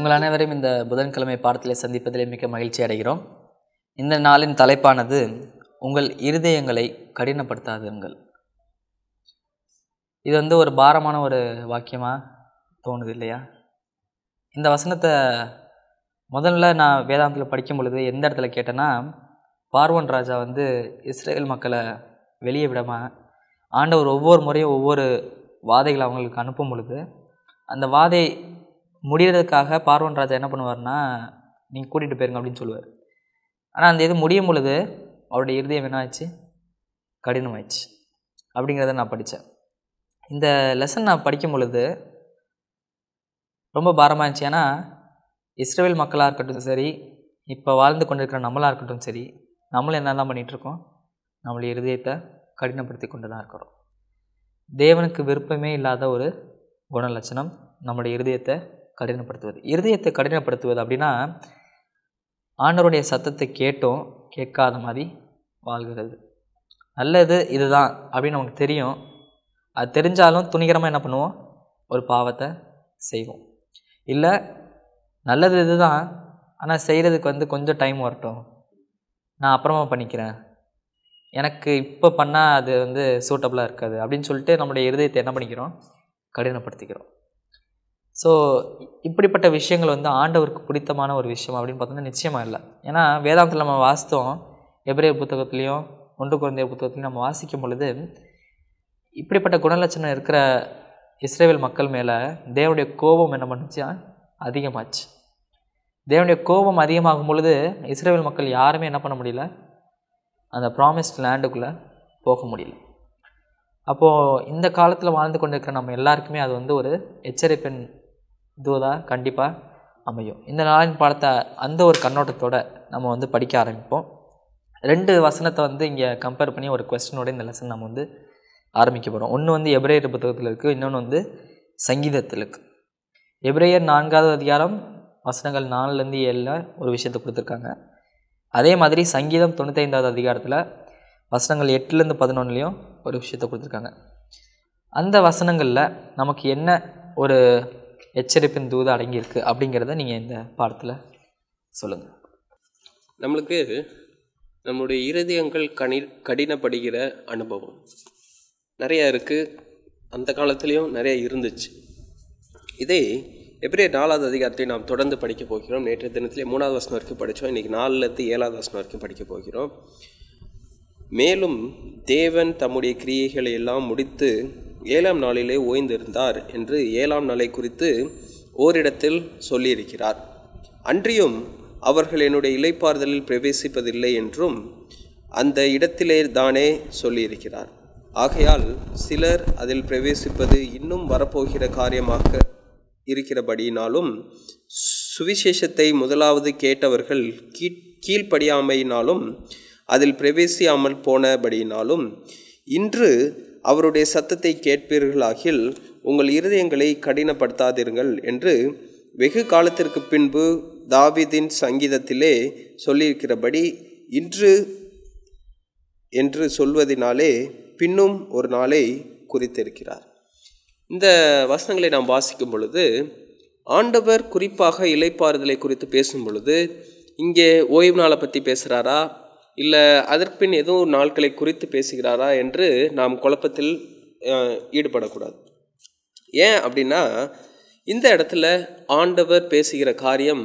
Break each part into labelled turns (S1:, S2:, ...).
S1: உங்கள் அனைவரையும் இந்த புதன்கிழமை பாடத்திலே சந்திப்பதிலே மிக்க மகிழ்ச்சி அடைகிறோம். இந்த நாளின் தலைப்பானது உங்கள் இருதயங்களை கடினப்படுத்தாதுங்கள் இது வந்து ஒரு பாரமான ஒரு வாக்கியமாக தோணுது இல்லையா? இந்த வசனத்தை முதல்ல நான் வேதாந்தத்தில் படிக்கும் பொழுது எந்த இடத்துல கேட்டேன்னா பார்வன் ராஜா வந்து இஸ்ரேல் மக்களை வெளியே விடாமல் ஆண்டவர் ஒவ்வொரு முறையும் ஒவ்வொரு வாதைகளை அவங்களுக்கு அனுப்பும் பொழுது அந்த வாதை முடிகிறதுக்காக பார்வன் ராஜா என்ன பண்ணுவார்னா நீங்கள் கூட்டிகிட்டு போயிருங்க அப்படின்னு சொல்லுவார். ஆனால் அந்த இது முடியும் பொழுது அவருடைய இருதயம் என்ன ஆச்சு கடினமாயிடுச்சு. அப்படிங்கிறத நான் படித்தேன் இந்த லெசன் நான் படிக்கும் பொழுது ரொம்ப பாரமாக இருந்துச்சு. ஏன்னா இஸ்ரேல் மக்களாக இருக்கட்டும் சரி இப்போ வாழ்ந்து கொண்டிருக்கிற நம்மளாக இருக்கட்டும் சரி நம்மளும் என்ன தான் பண்ணிகிட்ருக்கோம் நம்மளுடைய இருதயத்தை கடினப்படுத்தி கொண்டு தான் இருக்கிறோம். தேவனுக்கு விருப்பமே இல்லாத ஒரு குணலட்சணம் நம்முடைய இருதயத்தை கடினப்படுத்துவது. இருதயத்தை கடினப்படுத்துவது அப்படின்னா ஆண்டவருடைய சத்தத்தை கேட்டும் கேட்காத மாதிரி வாழ்கிறது. நல்லது இதுதான் அப்படின்னு நமக்கு தெரியும். அது தெரிஞ்சாலும் துணிகரமாக என்ன பண்ணுவோம்? ஒரு பாவத்தை செய்வோம். இல்லை நல்லது இதுதான் ஆனால் செய்கிறதுக்கு வந்து கொஞ்சம் டைம் வரட்டும். நான் அப்புறமா பண்ணிக்கிறேன். எனக்கு இப்போ பண்ணால் அது வந்து சூட்டபுளாக இருக்காது அப்படின்னு சொல்லிட்டு நம்முடைய இருதயத்தை என்ன பண்ணிக்கிறோம்? கடினப்படுத்திக்கிறோம். ஸோ இப்படிப்பட்ட விஷயங்கள் வந்து ஆண்டவருக்கு பிடித்தமான ஒரு விஷயம் அப்படின்னு பார்த்தோம்னா நிச்சயமாக இல்லை. ஏன்னா வேதாந்தத்தில் நம்ம வாசித்தோம் எபிரே புத்தகத்துலேயும் ஒன்று குழந்தைய புத்தகத்துலையும் நம்ம வாசிக்கும் பொழுது இப்படிப்பட்ட குணலட்சணம் இருக்கிற இஸ்ரேவேல் மக்கள் மேலே தேவனுடைய கோபம் என்ன பண்ணுச்சா? அதிகமாச்சு. தேவனுடைய கோபம் அதிகமாகும் பொழுது இஸ்ரேவேல் மக்கள் யாருமே என்ன பண்ண முடியல? அந்த ப்ராமிஸ்ட் லேண்டுக்குள்ளே போக முடியல. அப்போது இந்த காலத்தில் வாழ்ந்து கொண்டிருக்கிற நம்ம எல்லாருக்குமே அது வந்து ஒரு எச்சரிப்பின் இதுவாக கண்டிப்பாக அமையும். இந்த நாளின் பாடத்தை அந்த ஒரு கண்ணோட்டத்தோட நம்ம வந்து படிக்க ஆரம்பிப்போம். ரெண்டு வசனத்தை வந்து இங்கே கம்பேர் பண்ணி ஒரு கொஸ்டினோட இந்த லெசன் நம்ம வந்து ஆரம்பிக்க போகிறோம் ஒன்று வந்து எப்ரேயர் புத்தகத்தில் இருக்குது இன்னொன்று வந்து சங்கீதத்தில் இருக்குது எப்ரேயர் நான்காவது அதிகாரம் வசனங்கள் நாலுலேருந்து ஏழில் ஒரு விஷயத்தை கொடுத்துருக்காங்க. அதே மாதிரி சங்கீதம் தொண்ணூத்தைந்தாவது அதிகாரத்தில் வசனங்கள் எட்டுலேருந்து பதினொன்றுலேயும் ஒரு விஷயத்தை கொடுத்துருக்காங்க. அந்த வசனங்களில் நமக்கு என்ன ஒரு எச்சரிப்பின் தூது அடங்கியிருக்கு அப்படிங்கிறத நீங்கள் இந்த பாடத்தில் சொல்லுங்கள்
S2: நம்மளுக்கு நம்மளுடைய இருதயங்கள் கனி கடினப்படுகிற அனுபவம். நிறையா இருக்குது அந்த காலத்துலேயும் நிறைய இருந்துச்சு. இதை எப்படியே நாலாவது அதிகாரத்தை நாம் தொடர்ந்து படிக்க போகிறோம். நேற்று தினத்திலே மூணாவது வசனம் வரைக்கும் படித்தோம் இன்றைக்கி நாலுலேருந்து ஏழாவது வசனம் வரைக்கும் படிக்க போகிறோம். மேலும் தேவன் தம்முடைய கிரியைகளை எல்லாம் முடித்து ஏழாம் நாளிலே ஓய்ந்திருந்தார் என்று ஏழாம் நாளை குறித்து ஓரிடத்தில் சொல்லியிருக்கிறார். அன்றியும் அவர்கள் என்னுடைய இலைப்பாறுதலில் பிரவேசிப்பதில்லை என்றும் அந்த இடத்திலே தானே சொல்லியிருக்கிறார். ஆகையால் சிலர் அதில் பிரவேசிப்பது இன்னும் வரப்போகிற காரியமாக இருக்கிறபடியினாலும் சுவிசேஷத்தை முதலாவது கேட்டவர்கள் கீழ் கீழ்ப்படியாமையினாலும் அதில் பிரவேசியாமல் போனபடியினாலும் இன்று அவருடைய சத்தத்தை கேட்பீர்களாகில் உங்கள் இருதயங்களை கடினப்படுத்தாதீர்கள் என்று வெகு காலத்திற்கு பின்பு தாவிதின் சங்கீதத்திலே சொல்லியிருக்கிறபடி இன்று என்று சொல்வதினாலே பின்னும் ஒரு நாளை குறித்திருக்கிறார். இந்த வசனங்களை நாம் வாசிக்கும் பொழுது ஆண்டவர் குறிப்பாக இலைப்பாறுதலை குறித்து பேசும் பொழுது இங்கே ஓய்வு நாளை பற்றி பேசுகிறாரா இல்லை அதற்பின் எதுவும் நாட்களை குறித்து பேசுகிறாரா என்று நாம் குழப்பத்தில் ஈடுபடக்கூடாது. ஏன் அப்படின்னா இந்த இடத்துல ஆண்டவர் பேசுகிற காரியம்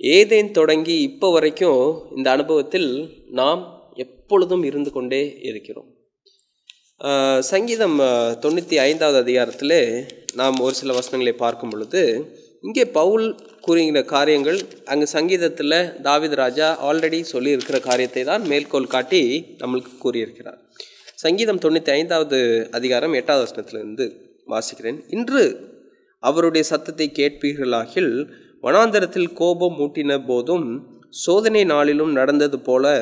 S2: ஏதேன் தொடங்கி இப்போ வரைக்கும் இந்த அனுபவத்தில் நாம் எப்பொழுதும் இருந்து கொண்டே இருக்கிறோம். சங்கீதம் தொண்ணூற்றி ஐந்தாவது அதிகாரத்தில் நாம் ஒரு சில வசனங்களை பார்க்கும் பொழுது இங்கே பவுல் கூறுகிற காரியங்கள் அங்கே சங்கீதத்தில் தாவித ராஜா ஆல்ரெடி சொல்லியிருக்கிற காரியத்தை தான் மேற்கோள் காட்டி நம்மளுக்கு கூறியிருக்கிறார். சங்கீதம் தொண்ணூற்றி ஐந்தாவது அதிகாரம் எட்டாவது வசனத்திலிருந்து வாசிக்கிறேன். இன்று அவருடைய சத்தத்தை கேட்பீர்களாகில் வனாந்தரத்தில் கோபம் மூட்டின போதும் சோதனை நாளிலும் நடந்தது போல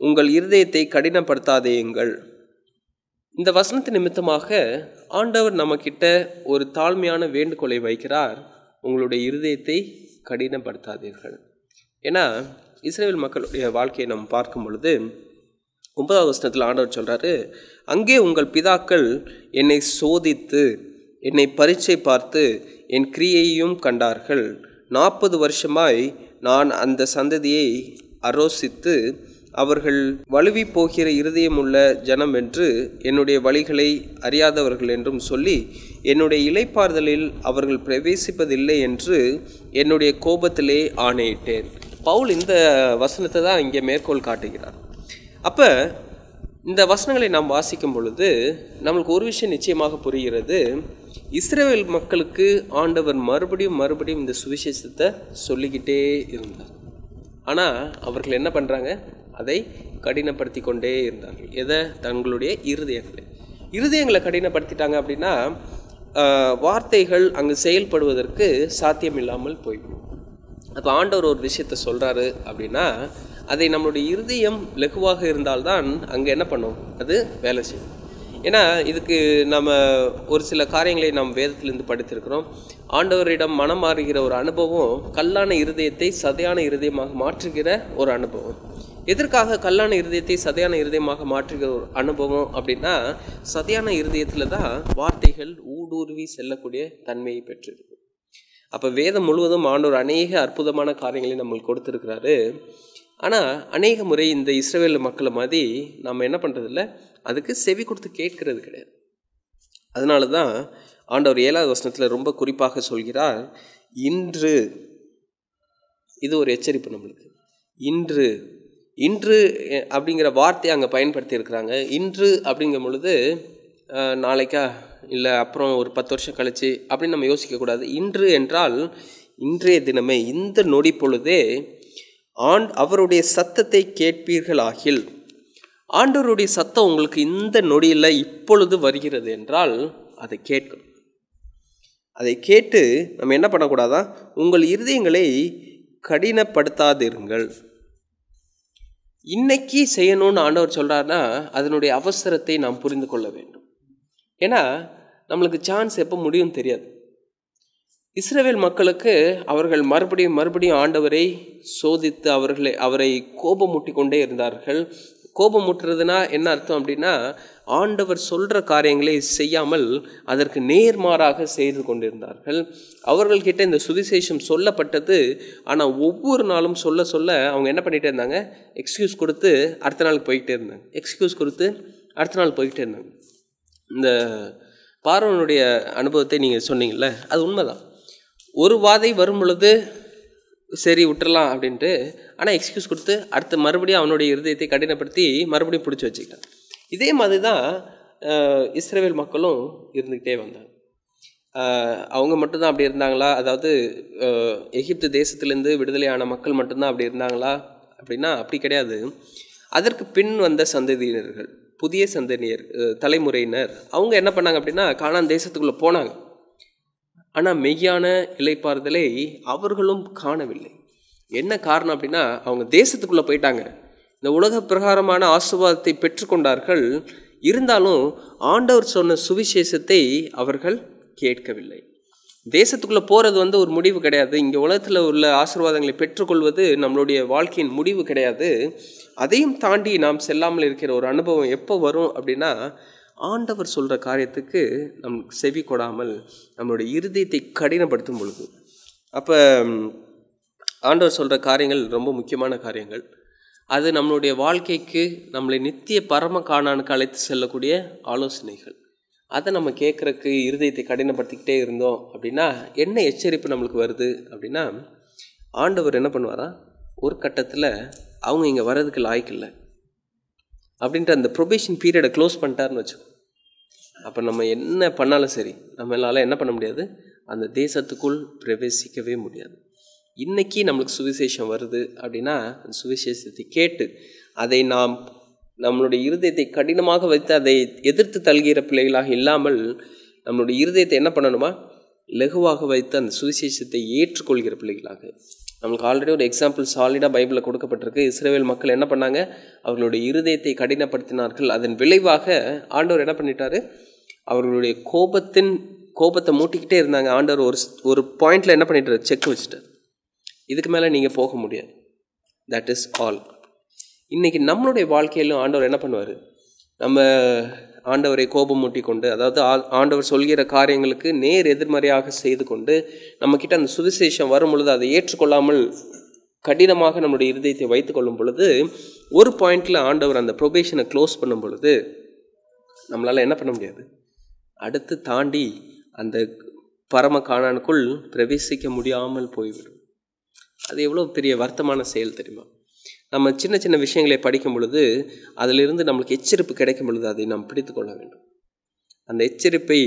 S2: உங்கள் இருதயத்தை கடினப்படுத்தாதேயுங்கள். இந்த வசனத்து நிமித்தமாக ஆண்டவர் நம்மக்கிட்ட ஒரு தாழ்மையான வேண்டுகோளை வைக்கிறார். உங்களுடைய இருதயத்தை கடினப்படுத்தாதீர்கள். ஏன்னா இஸ்ரேல் மக்களுடைய வாழ்க்கையை நம்ம பார்க்கும் பொழுது ஒன்பதாவது வருஷத்தில் ஆண்டவர் சொல்கிறாரு அங்கே உங்கள் பிதாக்கள் என்னை சோதித்து என்னை பரீட்சை பார்த்து என் கிரியையும் கண்டார்கள். நாற்பது வருஷமாய் நான் அந்த சந்ததியை அரோசித்து அவர்கள் வலுவி போகிற இருதயமுள்ள ஜனம் என்று என்னுடைய வழிகளை அறியாதவர்கள் என்றும் சொல்லி என்னுடைய இலைப்பாறுதலில் அவர்கள் பிரவேசிப்பதில்லை என்று என்னுடைய கோபத்திலே ஆணையிட்டேன். பவுல் இந்த வசனத்தை தான் இங்கே மேற்கோள் காட்டுகிறார். அப்போ இந்த வசனங்களை நாம் வாசிக்கும் பொழுது நம்மளுக்கு ஒரு விஷயம் நிச்சயமாக புரிகிறது. இஸ்ரேல் மக்களுக்கு ஆண்டவர் மறுபடியும் மறுபடியும் இந்த சுவிசேஷத்தை சொல்லிக்கிட்டே இருந்தார். ஆனால் அவர்கள் என்ன பண்ணுறாங்க அதை கடினப்படுத்தி கொண்டே இருந்தார்கள். எதை? தங்களுடைய இருதயங்களை. இருதயங்களை கடினப்படுத்திட்டாங்க அப்படின்னா வார்த்தைகள் அங்கு செயல்படுவதற்கு சாத்தியம் இல்லாமல் போய்விடும். அப்போ ஆண்டவர் ஒரு விஷயத்த சொல்கிறாரு அப்படின்னா அதை நம்மளுடைய இருதயம் லகுவாக இருந்தால்தான் அங்கே என்ன பண்ணும்? அது வேலை செய்யும். ஏன்னா இதுக்கு நம்ம ஒரு சில காரியங்களை நாம் வேதத்திலிருந்து படித்திருக்கிறோம். ஆண்டவரிடம் மனம் மாறுகிற ஒரு அனுபவம் கல்லான இருதயத்தை சதையான இருதயமாக மாற்றுகிற ஒரு அனுபவம். எதற்காக கல்லான இருதயத்தை சதையான இருதயமாக மாற்றுகிற ஒரு அனுபவம் அப்படின்னா சதையான இருதயத்தில் தான் வார்த்தைகள் ஊடுருவி செல்லக்கூடிய தன்மையை பெற்றிருக்கு. அப்போ வேதம் முழுவதும் ஆண்டோர் அநேக அற்புதமான காரியங்களை நம்மளுக்கு கொடுத்துருக்கிறாரு. ஆனால் அநேக முறை இந்த இஸ்ரேல் மக்களை மாதிரி நம்ம என்ன பண்ணுறதில்ல அதுக்கு செவி கொடுத்து கேட்கறது கிடையாது. அதனால தான் ஆண்டவர் ஏழாவது வசனத்தில் ரொம்ப குறிப்பாக சொல்கிறார் இன்று இது ஒரு எச்சரிப்பு நம்மளுக்கு இன்று இன்று அப்படிங்கிற வார்த்தையை அங்கே பயன்படுத்தி இருக்கிறாங்க இன்று அப்படிங்கும் பொழுது நாளைக்கா இல்லை அப்புறம் ஒரு பத்து வருஷம் கழிச்சு அப்படின்னு நம்ம யோசிக்கக்கூடாது இன்று என்றால் இன்றைய தினமே இந்த நொடி பொழுதே ஆண் அவருடைய சத்தத்தை கேட்பீர்களாகில் ஆண்டவருடைய சத்தம் உங்களுக்கு இந்த நொடியில் இப்பொழுது வருகிறது என்றால் அதை கேட்கணும். அதை கேட்டு நம்ம என்ன பண்ணக்கூடாதா? உங்கள் இருதயங்களை கடினப்படுத்தாதிருங்கள். இன்னைக்கு செய்யணும்னு ஆண்டவர் சொல்கிறாருன்னா அதனுடைய அவசரத்தை நாம் புரிந்து கொள்ள வேண்டும். ஏன்னா நம்மளுக்கு சான்ஸ் எப்போ முடியும் தெரியாது. இஸ்ரேவேல் மக்களுக்கு அவர்கள் மறுபடியும் மறுபடியும் ஆண்டவரை சோதித்து அவர்களை அவரை கோபமூட்டி கொண்டே இருந்தார்கள். கோபம் முட்டுறதுனா என்ன அர்த்தம் அப்படின்னா ஆண்டவர் சொல்கிற காரியங்களை செய்யாமல் அதற்கு நேர்மாறாக செய்து கொண்டிருந்தார்கள். அவர்கள்கிட்ட இந்த சுவிசேஷம் சொல்லப்பட்டது. ஆனால் ஒவ்வொரு நாளும் சொல்ல சொல்ல அவங்க என்ன பண்ணிகிட்டே இருந்தாங்க? எக்ஸ்கியூஸ் கொடுத்து அடுத்த நாளுக்கு போய்கிட்டே இருந்தாங்க. எக்ஸ்கியூஸ் கொடுத்து அடுத்த நாள் போய்கிட்டே இருந்தாங்க. இந்த பார்வனுடைய அனுபவத்தை நீங்கள் சொன்னீங்கல்ல அது உண்மைதான். ஒரு வாதை வரும் பொழுது சரி விட்டுறலாம் அப்படின்ட்டு ஆனால் எக்ஸ்கியூஸ் கொடுத்து அடுத்து மறுபடியும் அவனுடைய இருதயத்தை கடினப்படுத்தி மறுபடியும் பிடிச்சி வச்சுக்கிட்டான். இதே மாதிரி தான் இஸ்ரேவேல் மக்களும் இருந்துக்கிட்டே வந்தாங்க. அவங்க மட்டும்தான் அப்படி இருந்தாங்களா? அதாவது எகிப்து தேசத்துலேருந்து விடுதலையான மக்கள் மட்டும்தான் அப்படி இருந்தாங்களா? அப்படின்னா அப்படி கிடையாது. அதற்கு பின் வந்த சந்ததியினர்கள் புதிய சந்ததியர் தலைமுறையினர் அவங்க என்ன பண்ணாங்க அப்படின்னா காணான் தேசத்துக்குள்ளே போனாங்க. ஆனால் மெய்யான இலைப்பாறுதலை அவர்களும் காணவில்லை. என்ன காரணம் அப்படின்னா அவங்க தேசத்துக்குள்ளே போயிட்டாங்க. இந்த உலக பிரகாரமான ஆசிர்வாதத்தை பெற்றுக்கொண்டார்கள் இருந்தாலும் ஆண்டவர் சொன்ன சுவிசேஷத்தை அவர்கள் கேட்கவில்லை. தேசத்துக்குள்ளே போகிறது வந்து ஒரு முடிவு கிடையாது. இங்கே உலகத்தில் உள்ள ஆசீர்வாதங்களை பெற்றுக்கொள்வது நம்மளுடைய வாழ்க்கையின் முடிவு கிடையாது. அதையும் தாண்டி நாம் செல்லாமல் இருக்கிற ஒரு அனுபவம் எப்போ வரும் அப்படின்னா ஆண்டவர் சொல்கிற காரியத்துக்கு நம் செவி கொடாமல் நம்மளுடைய இருதயத்தை கடினப்படுத்தும் பொழுது. அப்போ ஆண்டவர் சொல்கிற காரியங்கள் ரொம்ப முக்கியமான காரியங்கள். அது நம்மளுடைய வாழ்க்கைக்கு நம்மளை நித்திய பரம காணானுக்கு அழைத்து செல்லக்கூடிய ஆலோசனைகள். அதை நம்ம கேட்குறக்கு இருதயத்தை கடினப்படுத்திக்கிட்டே இருந்தோம் அப்படின்னா என்ன எச்சரிப்பு நம்மளுக்கு வருது அப்படின்னா ஆண்டவர் என்ன பண்ணுவாரா? ஒரு கட்டத்தில் அவங்க இங்கே வர்றதுக்கு லாய்க்கு இல்லை. அப்படின்ற அந்த ப்ரொபேஷன் பீரியடை க்ளோஸ் பண்ணிட்டாருன்னு வச்சுக்கோ. அப்போ நம்ம என்ன பண்ணாலும் சரி நம்மளால் என்ன பண்ண முடியாது? அந்த தேசத்துக்குள் பிரவேசிக்கவே முடியாது. இன்றைக்கி நம்மளுக்கு சுவிசேஷம் வருது அப்படின்னா அந்த சுவிசேஷத்தை கேட்டு அதை நாம் நம்மளுடைய இருதயத்தை கடினமாக வைத்து அதை எதிர்த்து தழுகிற பிள்ளைகளாக இல்லாமல் நம்மளுடைய இருதயத்தை என்ன பண்ணணுமா? லகுவாக வைத்து அந்த சுவிசேஷத்தை ஏற்றுக்கொள்கிற பிள்ளைகளாக. நம்மளுக்கு ஆல்ரெடி ஒரு எக்ஸாம்பிள் சாலிடாக பைபிளில் கொடுக்கப்பட்டிருக்கு. இஸ்ரேல் மக்கள் என்ன பண்ணாங்க? அவர்களுடைய இருதயத்தை கடினப்படுத்தினார்கள். அதன் விளைவாக ஆண்டவர் என்ன பண்ணிட்டாரு? அவர்களுடைய கோபத்தின் கோபத்தை மூட்டிக்கிட்டே இருந்தாங்க. ஆண்டவர் ஒரு ஒரு பாயிண்டில் என்ன பண்ணிட்டு செக் வச்சுட்டார். இதுக்கு மேலே நீங்கள் போக முடியாது. தட் இஸ் ஆல் இன்றைக்கி நம்மளுடைய வாழ்க்கையிலும் ஆண்டவர் என்ன பண்ணுவார்? நம்ம ஆண்டவரை கோபமூட்டி கொண்டு அதாவது ஆண்டவர் சொல்கிற காரியங்களுக்கு நேர் எதிர்மறையாக செய்து கொண்டு நம்மக்கிட்ட அந்த சுவிசேஷம் வரும் பொழுது அதை ஏற்றுக்கொள்ளாமல் கடினமாக நம்முடைய இருதயத்தை வைத்துக்கொள்ளும் பொழுது ஒரு பாயிண்டில் ஆண்டவர் அந்த ப்ரொபேஷனை க்ளோஸ் பண்ணும் பொழுது நம்மளால் என்ன பண்ண முடியாது? அடுத்து தாண்டி அந்த பரம காணானுக்குள் பிரவேசிக்க முடியாமல் போய்விடும். அது எவ்வளோ பெரிய வருத்தமான செயல் தெரியுமா? நம்ம சின்ன சின்ன விஷயங்களை படிக்கும் பொழுது அதிலிருந்து நம்மளுக்கு எச்சரிப்பு கிடைக்கும் பொழுது அதை நாம் பிடித்து கொள்ள வேண்டும். அந்த எச்சரிப்பை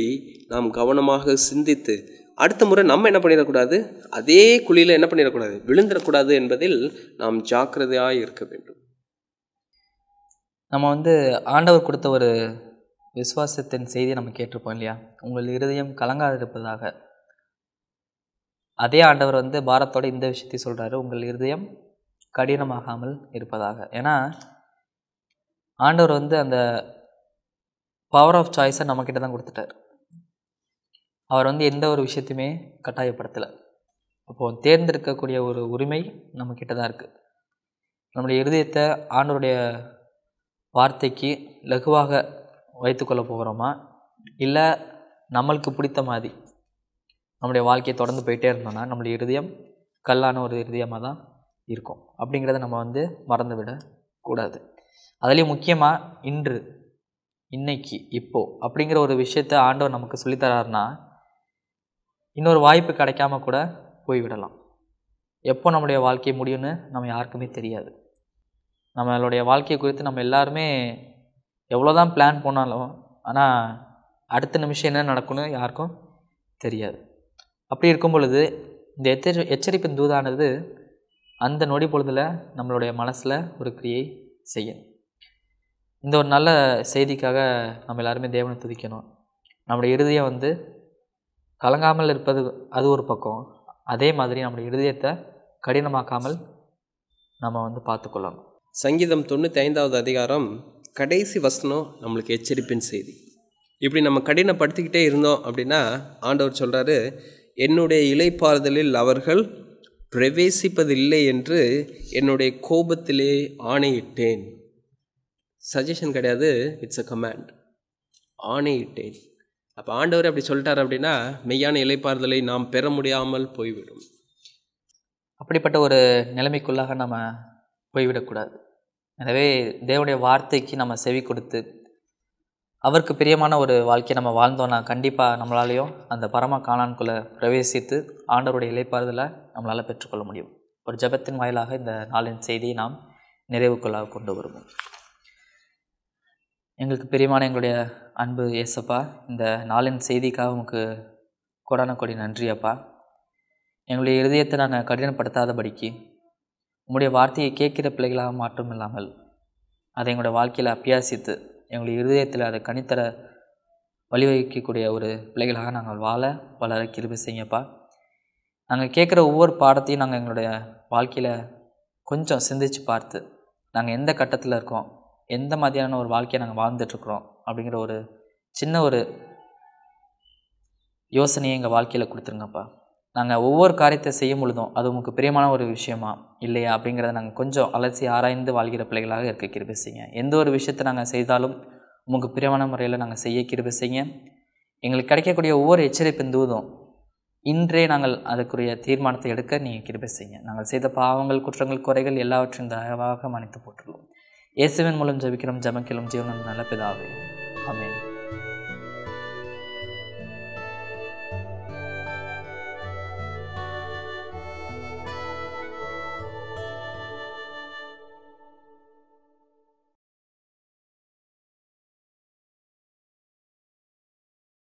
S2: நாம் கவனமாக சிந்தித்து அடுத்த முறை நம்ம என்ன பண்ணிடக்கூடாது? அதே குழியில் என்ன பண்ணிடக்கூடாது? விழுந்துடக்கூடாது என்பதில் நாம் ஜாக்கிரதையாக இருக்க வேண்டும்.
S1: நம்ம வந்து ஆண்டவர் கொடுத்த ஒரு விசுவாசத்தின் செய்தியை நம்ம கேட்டிருப்போம் இல்லையா? உங்கள் இருதயம் கலங்காதிருப்பதாக. அதே ஆண்டவர் வந்து பாரத்தோட இந்த விஷயத்தை சொல்கிறாரு உங்கள் இருதயம் கடினமாகாமல் இருப்பதாக. ஏன்னா ஆண்டவர் வந்து அந்த பவர் ஆஃப் சாய்ஸை நம்மக்கிட்ட தான் கொடுத்துட்டார். அவர் வந்து எந்த ஒரு விஷயத்தையுமே கட்டாயப்படுத்தலை. அப்போ தேர்ந்தெடுக்கக்கூடிய ஒரு உரிமை நம்மக்கிட்ட தான் இருக்குது நம்முடைய இருதயத்தை ஆண்டவருடைய வார்த்தைக்கு லகுவாக வைத்துக்கொள்ள போகிறோமா இல்லை நம்மளுக்கு பிடித்த மாதிரி நம்முடைய வாழ்க்கையை தொடர்ந்து போயிட்டே இருந்தோம்னா நம்மளுடைய இருதயம் கல்லான ஒரு இருதயமாக தான் இருக்கும். அப்படிங்கிறத நம்ம வந்து மறந்து விடக்கூடாது அதுலேயும் முக்கியமாக இன்று இன்னைக்கு இப்போ அப்படிங்கிற ஒரு விஷயத்த ஆண்டவர் நமக்கு சொல்லித்தராருன்னா இன்னொரு வாய்ப்பு கிடைக்காம கூட போய்விடலாம். எப்போ நம்முடைய வாழ்க்கை முடியும்னு நம்ம யாருக்குமே தெரியாது. நம்மளுடைய வாழ்க்கையை குறித்து நம்ம எல்லாருமே எவ்வளோ தான் பிளான் போனாலும் ஆனால் அடுத்த நிமிஷம் என்ன நடக்கும்னு யாருக்கும் தெரியாது. அப்படி இருக்கும் பொழுது இந்த எச்சரி எச்சரிப்பின் தூதானது அந்த நொடி பொழுதில் நம்மளுடைய மனசில் ஒரு கிரியை செய்யும். இந்த ஒரு நல்ல செய்திக்காக நம்ம எல்லாருமே தேவனை துதிக்கணும். நம்முடைய இருதயம் வந்து கலங்காமல் இருப்பது அது ஒரு பக்கம். அதே மாதிரி நம்முடைய இருதயத்தை கடினமாக்காமல் நம்ம வந்து பார்த்துக்கொள்ளணும்.
S2: சங்கீதம் தொண்ணூற்றி ஐந்தாவது அதிகாரம் கடைசி வசனம் நம்மளுக்கு எச்சரிப்பின் செய்தி. இப்படி நம்ம கடினப்படுத்திக்கிட்டே இருந்தோம் அப்படின்னா ஆண்டவர் சொல்கிறாரு என்னுடைய இலைப்பாறுதலில் அவர்கள் பிரவேசிப்பதில்லை என்று என்னுடைய கோபத்திலே ஆணையிட்டேன். சஜஷன் கிடையாது இட்ஸ் அ கமாண்ட் ஆணையிட்டேன். அப்போ ஆண்டவர் அப்படி சொல்லிட்டார் அப்படின்னா மெய்யான இலைப்பாறுதலை நாம் பெற முடியாமல் போய்விடும்.
S1: அப்படிப்பட்ட ஒரு நிலைமைக்குள்ளாக நம்ம போய்விடக்கூடாது. எனவே தேவனுடைய வார்த்தைக்கு நம்ம செவி கொடுத்து அவருக்கு பிரியமான ஒரு வாழ்க்கையை நம்ம வாழ்ந்தோன்னா கண்டிப்பாக நம்மளாலேயும் அந்த பரம காணான்குள்ளே பிரவேசித்து ஆண்டவருடைய இலைப்பாறுதலை நம்மளால் பெற்றுக்கொள்ள முடியும். ஒரு ஜெபத்தின் வாயிலாக இந்த நாளின் செய்தியை நாம் நிறைவுக்குள்ளாக கொண்டு வருவோம். எங்களுக்கு பிரியமான எங்களுடைய அன்பு இயேசப்பா இந்த நாளின் செய்திக்காக உமக்கு கொடான கொடி நன்றியப்பா. எங்களுடைய இருதயத்தை நாங்கள் கடினப்படுத்தாதபடிக்கு உங்களுடைய வார்த்தையை கேட்கிற பிள்ளைகளாக மாற்றம் இல்லாமல் அதை எங்களுடைய வாழ்க்கையில் அபியாசித்து எங்களுடைய இருதயத்தில் அதை கணித்தர வழிவகுக்கக்கூடிய ஒரு பிள்ளைகளாக நாங்கள் வாழ வளர கிருபை செய்யப்பா நாங்கள் கேட்குற ஒவ்வொரு பாடத்தையும் நாங்கள் எங்களுடைய வாழ்க்கையில் கொஞ்சம் சிந்திச்சு பார்த்து நாங்கள் எந்த கட்டத்தில் இருக்கோம் எந்த மாதிரியான ஒரு வாழ்க்கையை நாங்கள் வாழ்ந்துட்டுருக்குறோம் அப்படிங்கிற ஒரு சின்ன ஒரு யோசனையை எங்கள் வாழ்க்கையில் கொடுத்துருங்கப்பா. நாங்கள் ஒவ்வொரு காரியத்தை செய்யும் பொழுதும் அது உங்களுக்கு பிரியமான ஒரு விஷயமா? இல்லையா? அப்படிங்கிறத நாங்கள் கொஞ்சம் அலசி ஆராய்ந்து வாழ்கிற பிள்ளைகளாக இருக்க கிருபை எந்த ஒரு விஷயத்தை நாங்கள் செய்தாலும் உங்களுக்கு பிரியமான முறையில் நாங்கள் செய்ய கிருபி செய்யுங்க எங்களுக்கு கிடைக்கக்கூடிய ஒவ்வொரு எச்சரிப்பின் தூதும் இன்றே நாங்கள் அதுக்குரிய தீர்மானத்தை எடுக்க நீங்கள் கிருபை நாங்கள் செய்த பாவங்கள் குற்றங்கள் குறைகள் எல்லாவற்றையும் தயவாக மன்னித்து போட்டுள்ளோம் இயேசுவின் மூலம் ஜபிக்கிறோம் ஜமக்கிலும் ஜீவனம் நல்ல பிதாவே.